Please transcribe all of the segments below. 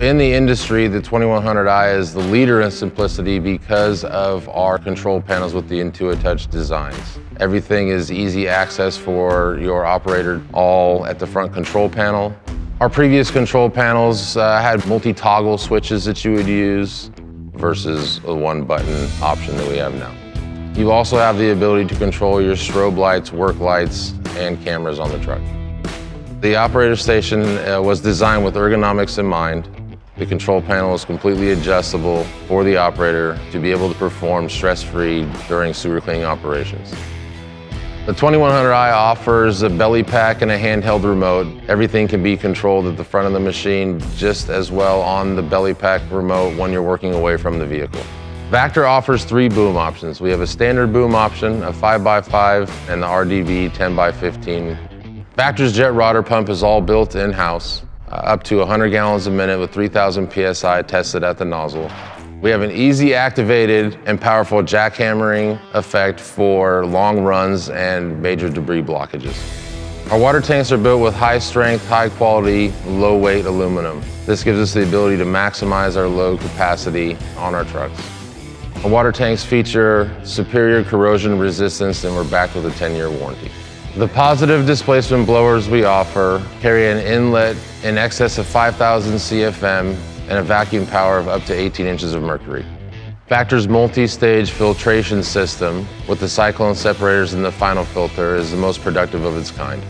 In the industry, the 2100i is the leader in simplicity because of our control panels with the Intuitouch designs. Everything is easy access for your operator, all at the front control panel. Our previous control panels uh, had multi-toggle switches that you would use versus a one button option that we have now. You also have the ability to control your strobe lights, work lights, and cameras on the truck. The operator station uh, was designed with ergonomics in mind. The control panel is completely adjustable for the operator to be able to perform stress-free during sewer cleaning operations. The 2100i offers a belly pack and a handheld remote. Everything can be controlled at the front of the machine just as well on the belly pack remote when you're working away from the vehicle. Vactor offers three boom options. We have a standard boom option, a 5x5, and the RDB 10x15. Vactor's Jet Rodder pump is all built in-house Uh, up to 100 gallons a minute with 3,000 PSI tested at the nozzle. We have an easy activated and powerful jackhammering effect for long runs and major debris blockages. Our water tanks are built with high strength, high quality, low weight aluminum. This gives us the ability to maximize our load capacity on our trucks. Our water tanks feature superior corrosion resistance and we're backed with a 10 year warranty. The positive displacement blowers we offer carry an inlet in excess of 5,000 CFM and a vacuum power of up to 18 inches of mercury. Vactor's multi-stage filtration system with the cyclone separators and the final filter is the most productive of its kind.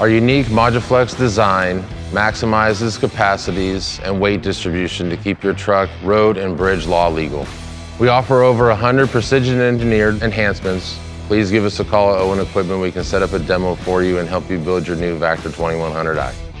Our unique Moduflex design maximizes capacities and weight distribution to keep your truck road and bridge law legal. We offer over 100 precision engineered enhancements please give us a call at Owen Equipment. We can set up a demo for you and help you build your new Vactor 2100i.